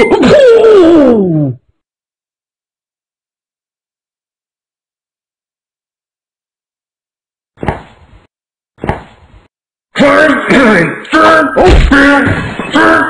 Turn, turn, turn, oh, turn, turn.